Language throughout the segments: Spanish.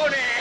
போனேன்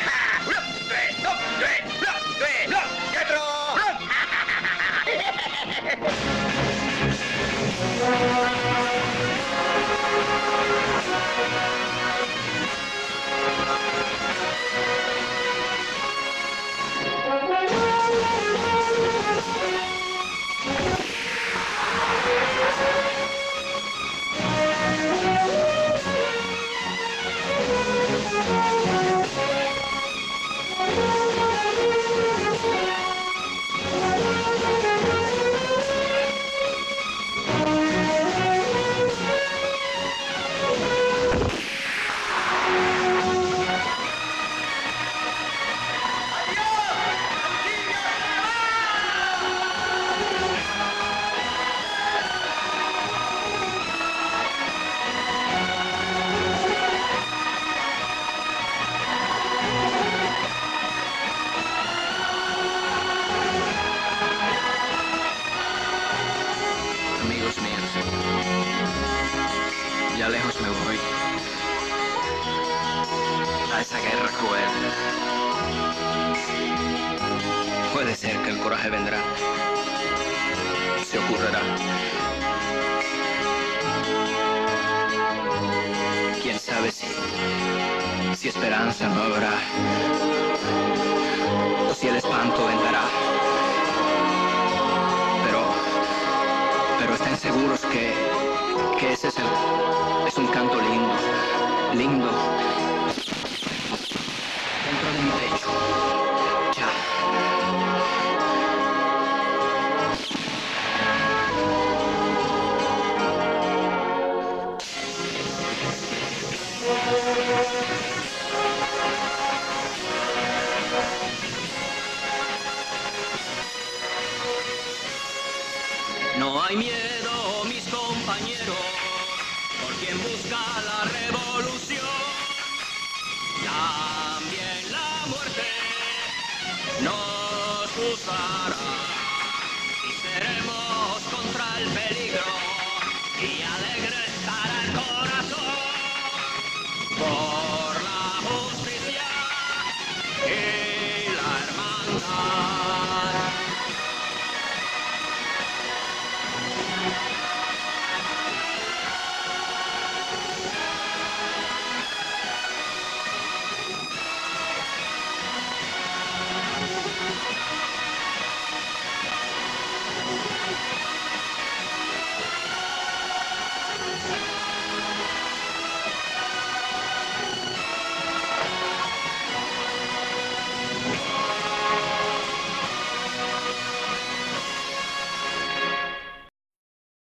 coraje vendrá, se ocurrirá. Quién sabe si, si esperanza no habrá, o si el espanto vendrá. Pero pero estén seguros que, que ese es, el- es un canto lindo, lindo. No hay miedo, mis compañeros, por quien busca la revolución. También la muerte nos usará